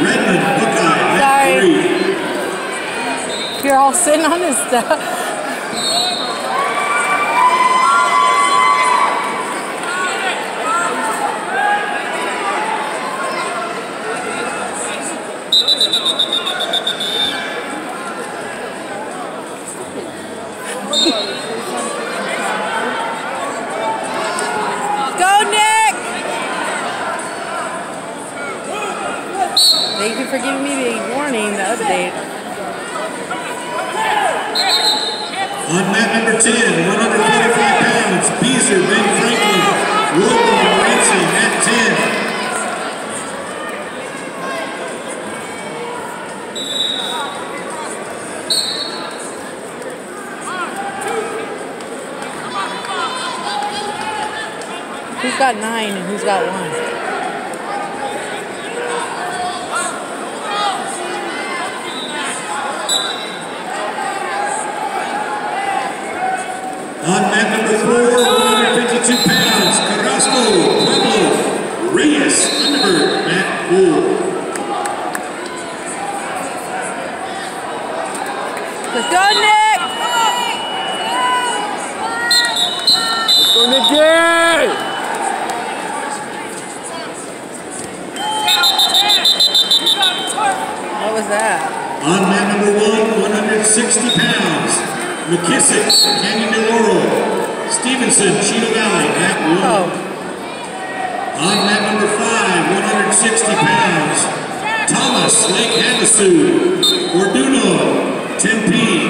Redmond, Buckeye, Sorry. three. You're all sitting on this stuff. Go, Nick! Thank you for giving me the update. On mat number 10, 145 pounds, Beezer, Ben Franklin, Woodlawn, Morenci, mat 10. Who's got nine and who's got one? On mat number 4, 152 pounds, Carrasco, Pueblo, Reyes, Underberg, mat 4. Let's go, Nick! Let's Go Nicky! What was that? On mat number 1, 160 pounds, McKissick, Canyon de Oro, Stevenson, Cheetah Valley, mat 1. Oh, On number 5, 160 pounds, Thomas, Lake Havasu, Orduno, Tempe,